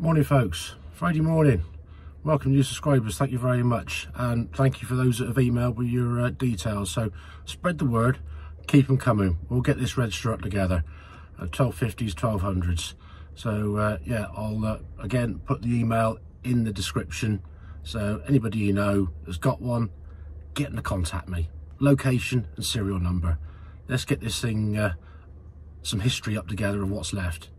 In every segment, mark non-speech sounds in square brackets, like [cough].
Morning folks, Friday morning. Welcome new subscribers, thank you very much. And thank you for those that have emailed with your uh, details. So spread the word, keep them coming. We'll get this register up together. Uh, 1250s, 1200s. So uh, yeah, I'll uh, again put the email in the description. So anybody you know has got one, get in to contact me. Location and serial number. Let's get this thing, uh, some history up together of what's left.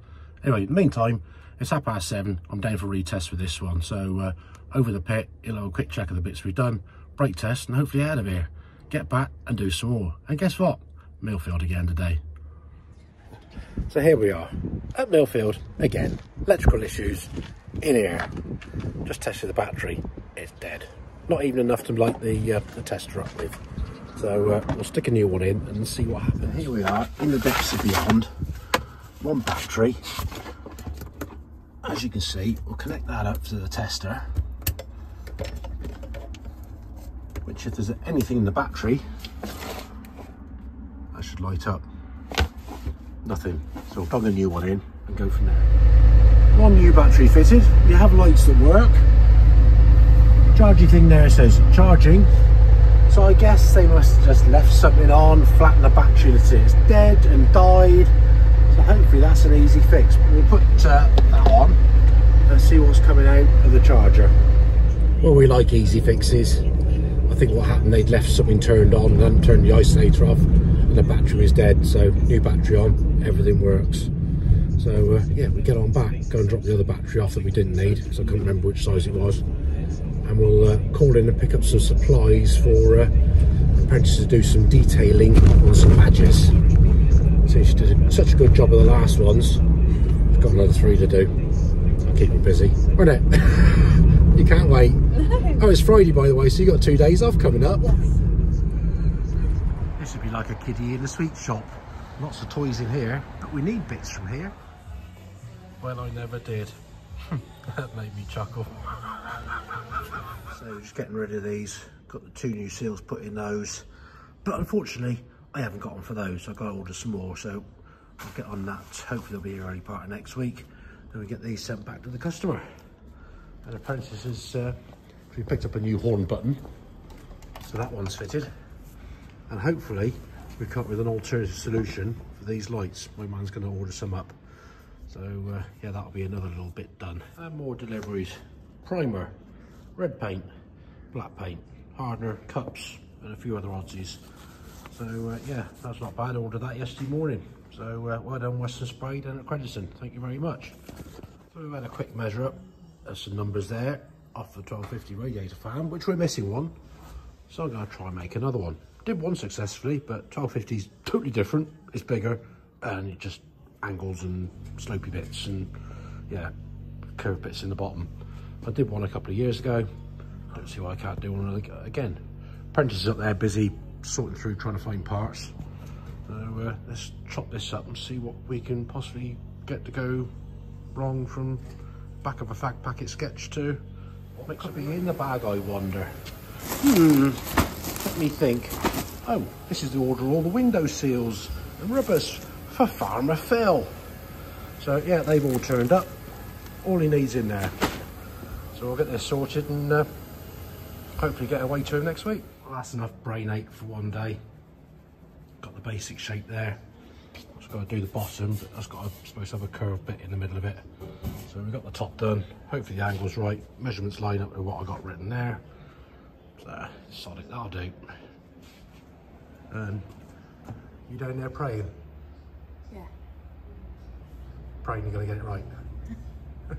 Anyway, in the meantime, it's half past seven. I'm down for retest for this one. So uh, over the pit, you'll have a quick check of the bits we've done, brake test, and hopefully out of here. Get back and do some more. And guess what? Millfield again today. So here we are at Millfield again. Electrical issues in here. Just tested the battery. It's dead. Not even enough to light the, uh, the tester up with. So uh, we'll stick a new one in and see what happens. Here we are in the depths of beyond. One battery. As you can see, we'll connect that up to the tester. Which if there's anything in the battery, that should light up. Nothing. So we'll plug a new one in and go from there. One new battery fitted. You have lights that work. Charging thing there says charging so I guess they must have just left something on, flattened the battery that it's dead and died. That's an easy fix. We'll put uh, that on and see what's coming out of the charger. Well, we like easy fixes. I think what happened, they'd left something turned on and hadn't turned the isolator off and the battery was dead. So new battery on, everything works. So uh, yeah, we get on back, go and drop the other battery off that we didn't need because I couldn't remember which size it was and we'll uh, call in and pick up some supplies for uh, apprentices to do some detailing on some badges. Since she did such a good job of the last ones, I've got another three to do. I'll keep you busy, won't it? [laughs] you can't wait. [laughs] Oh, it's Friday by the way, so you got two days off coming up. Yes. This would be like a kiddie in a sweet shop. Lots of toys in here, but we need bits from here. Well, I never did. [laughs] that made me chuckle. So just getting rid of these. Got the two new seals put in those. But unfortunately, I haven't got them for those. I've got to order some more. So I'll get on that. Hopefully they'll be here early part of next week. Then we get these sent back to the customer. And apprentice has uh, we picked up a new horn button. So that one's fitted. And hopefully we come up with an alternative solution for these lights. My man's going to order some up. So uh, yeah, that'll be another little bit done. And more deliveries. Primer, red paint, black paint, hardener, cups, and a few other oddsies. So uh, yeah, that's not bad. I ordered that yesterday morning. So uh, well done Western Spray and at. Thank you very much. So we've had a quick measure up. There's some numbers there off the 1250 radiator fan, which we're missing one. So I'm going to try and make another one. Did one successfully, but 1250 is totally different. It's bigger and it just angles and slopey bits and yeah, curved bits in the bottom. I did one a couple of years ago. I Don't see why I can't do one again. Apprentices up there busy sorting through trying to find parts. So uh, let's chop this up and see what we can possibly get to go wrong from back of a fact packet sketch to what could be in the bag I wonder. Hmm, let me think. Oh, this is the order all the window seals and rubbers for Farmer Phil. So yeah, they've all turned up. All he needs in there. So we'll get this sorted and uh, hopefully get away to him next week. That's enough brain ache for one day. Got the basic shape there. Just got to do the bottom, but that's got a, supposed to have a curved bit in the middle of it. So we've got the top done. Hopefully the angle's right. Measurements line up with what I got written there. So solid, that'll do. And you down there praying? Yeah. Praying you're going to get it right [laughs]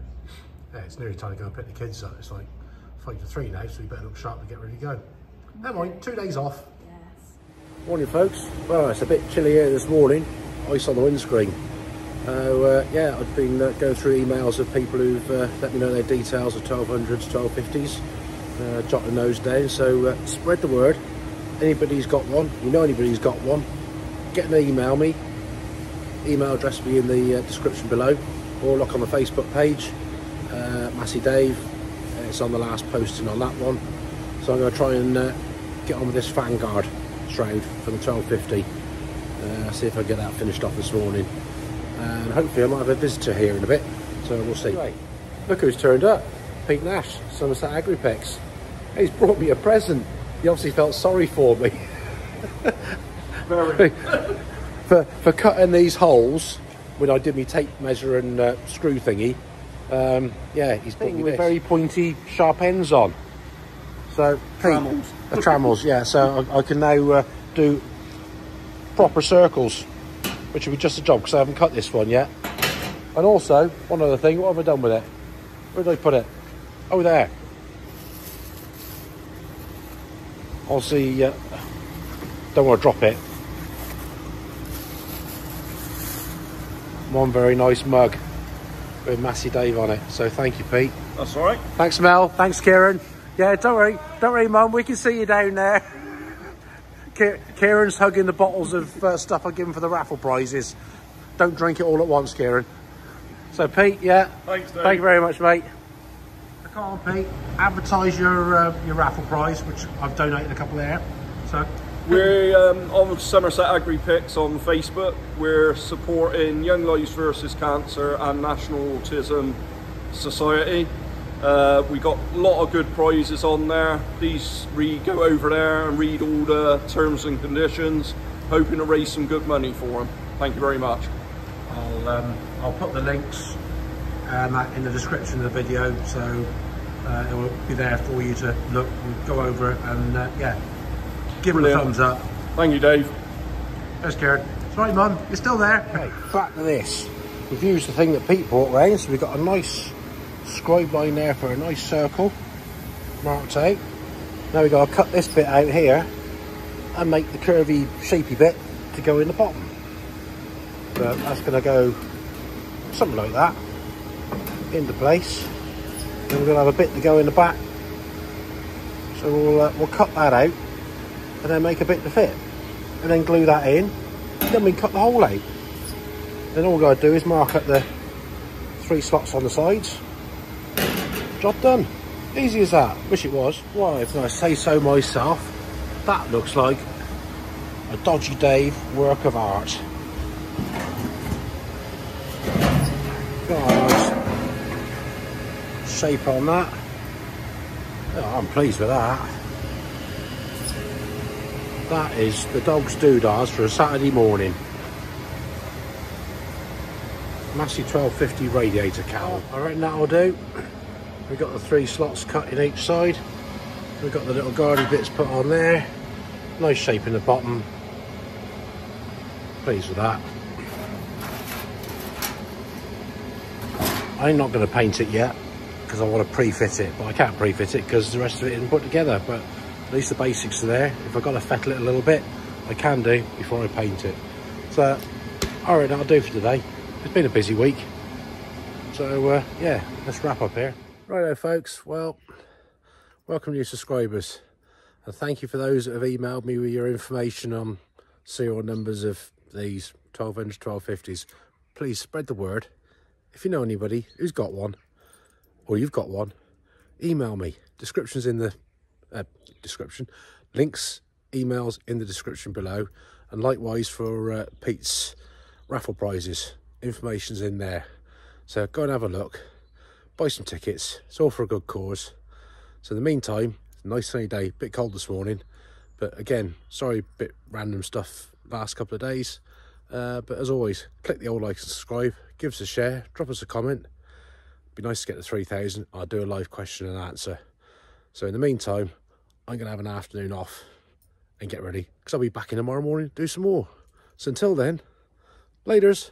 yeah, it's nearly time to go and pick the kids up. It's like five to three now, so you better look sharp and get ready to go. Never mind, two days off. Yes. Morning, folks. Well, it's a bit chilly here this morning. Ice on the windscreen. So, uh, yeah, I've been uh, going through emails of people who've uh, let me know their details of 1200s, 1250s, uh, jotting those down. So, uh, spread the word. Anybody's got one, you know anybody's got one, get an email me. Email address will be in the uh, description below, or look on the Facebook page uh, Massey Dave. It's on the last posting on that one. So I'm going to try and uh, get on with this Vanguard shroud for the 1250. Uh, see if I get that finished off this morning. And hopefully I might have a visitor here in a bit. So we'll see. Right. Look who's turned up. Pete Nash, Somerset Agripics. He's brought me a present. He obviously felt sorry for me. [laughs] Very. [laughs] for, for cutting these holes when I did my tape measure and uh, screw thingy. Um, yeah, he's brought me with very pointy, sharp ends on. So, Pete, Trammels. the trammels, yeah. So I, I can now uh, do proper circles, which will be just a job because I haven't cut this one yet. And also, one other thing, what have I done with it? Where did I put it? Oh, there. I'll see. Uh, don't want to drop it. One very nice mug with Massey Dave on it. So thank you, Pete. That's all right. Thanks, Mel. Thanks, Kieran. Yeah, don't worry. Don't worry, Mum. We can see you down there. Ki- Kieran's hugging the bottles of uh, stuff I give him for the raffle prizes. Don't drink it all at once, Kieran. So, Pete, yeah. Thanks, Dave. Thank you very much, mate. Come on, Pete. Advertise your uh, your raffle prize, which I've donated a couple there. So, We're um, on Somerset Agripics on Facebook. We're supporting Young Lives versus Cancer and National Autism Society. Uh, we got a lot of good prizes on there. Please read, go over there and read all the terms and conditions. Hoping to raise some good money for them. Thank you very much. I'll um, I'll put the links and that in the description of the video, so uh, it will be there for you to look and go over it and uh, yeah, give them a thumbs up. Thank you, Dave. There's Karen. Sorry, Mum, you're still there. Okay, back to this. We've used the thing that Pete brought round, so we've got a nice scribe line there for a nice circle marked out. Now we've got to cut this bit out here and make the curvy, shapy bit to go in the bottom. But that's going to go something like that into place. Then we're going to have a bit to go in the back. So we'll, uh, we'll cut that out and then make a bit to fit and then glue that in. Then we cut the hole out. Then all we've got to do is mark up the three slots on the sides. Job done. Easy as that. Wish it was. Why, if I say so myself, that looks like a Dodgy Dave work of art. Nice shape on that. Oh, I'm pleased with that. That is the dog's doodahs for a Saturday morning. Massey 1250 radiator cowl. I reckon that'll do. We've got the three slots cut in each side. We've got the little guardy bits put on there. Nice shape in the bottom. Pleased with that. I'm not going to paint it yet because I want to pre-fit it, but I can't pre-fit it because the rest of it isn't put together. But at least the basics are there. If I've got to fettle it a little bit, I can do before I paint it. So, all right, that'll do for today. It's been a busy week. So, uh, yeah, let's wrap up here. Righto, folks. Well, welcome new subscribers. And thank you for those that have emailed me with your information on serial numbers of these 1200s, 1250s. Please spread the word. If you know anybody who's got one, or you've got one, email me. Description's in the uh, description. Links, emails in the description below. And likewise for uh, Pete's raffle prizes. Information's in there. So go and have a look. Buy some tickets. It's all for a good cause. So in the meantime, nice sunny day. Bit cold this morning. But again, sorry, bit random stuff last couple of days. Uh, but as always, click the old like and subscribe. Give us a share. Drop us a comment. Be nice to get to 3,000. I'll do a live question and answer. So in the meantime, I'm going to have an afternoon off and get ready because I'll be back in tomorrow morning to do some more. So until then, laters.